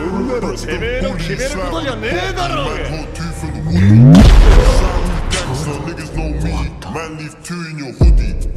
んなのてめえの決めることじゃねえだろうが Niggas know me, man leave two in your hoodie.